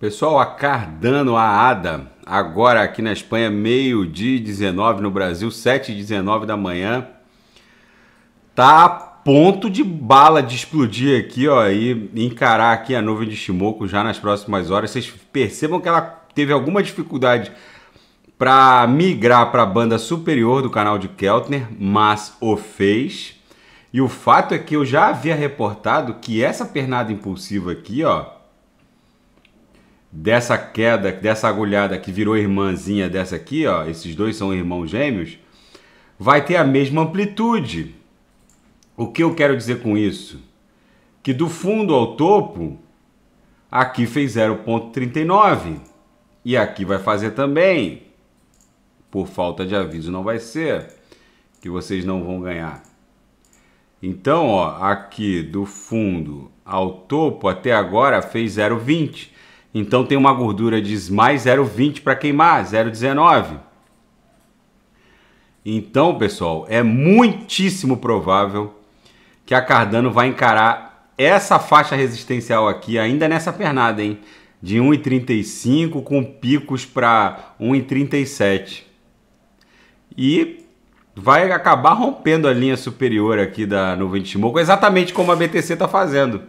Pessoal, a Cardano, a ADA, agora aqui na Espanha, meio-dia 19, no Brasil, 7 e 19 da manhã. Tá a ponto de bala de explodir aqui, ó, e encarar aqui a nuvem de Shimoku já nas próximas horas. Vocês percebam que ela teve alguma dificuldade para migrar para a banda superior do canal de Keltner, mas o fez. E o fato é que eu já havia reportado que essa pernada impulsiva aqui, ó, dessa queda, dessa agulhada que virou irmãzinha dessa aqui, ó, esses dois são irmãos gêmeos, vai ter a mesma amplitude. O que eu quero dizer com isso? Que do fundo ao topo, aqui fez 0,39 e aqui vai fazer também. Por falta de aviso não vai ser, que vocês não vão ganhar. Então, ó, aqui do fundo ao topo até agora fez 0,20. Então tem uma gordura de mais 0,20 para queimar, 0,19. Então, pessoal, é muitíssimo provável que a Cardano vai encarar essa faixa resistencial aqui ainda nessa pernada, hein? De 1,35 com picos para 1,37. E vai acabar rompendo a linha superior aqui da nuvem de Shimoku, exatamente como a BTC está fazendo.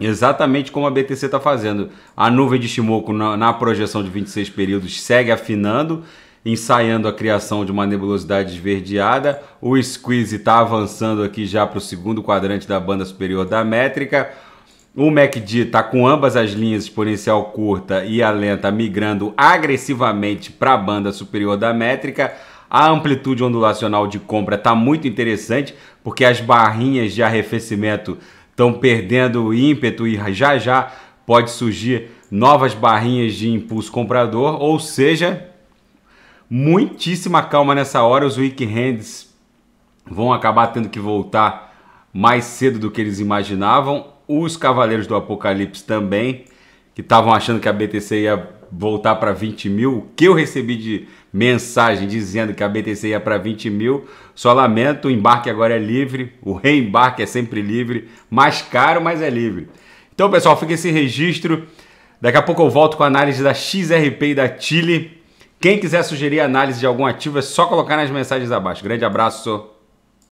Exatamente como a BTC está fazendo. A nuvem de Shimoku na, na, projeção de 26 períodos segue afinando, ensaiando a criação de uma nebulosidade esverdeada. O Squeeze está avançando aqui já para o segundo quadrante da banda superior da métrica. O MACD está com ambas as linhas exponencial curta e a lenta migrando agressivamente para a banda superior da métrica. A amplitude ondulacional de compra está muito interessante, porque as barrinhas de arrefecimento estão perdendo ímpeto e já já pode surgir novas barrinhas de impulso comprador, ou seja, muitíssima calma nessa hora. Os weak hands vão acabar tendo que voltar mais cedo do que eles imaginavam. Os cavaleiros do apocalipse também, que estavam achando que a BTC ia voltar para 20 mil, que eu recebi de mensagem dizendo que a BTC ia para 20 mil. Só lamento, o embarque agora é livre, o reembarque é sempre livre, mais caro, mas é livre. Então, pessoal, fica esse registro. Daqui a pouco eu volto com a análise da XRP e da Chile. Quem quiser sugerir análise de algum ativo é só colocar nas mensagens abaixo. Grande abraço.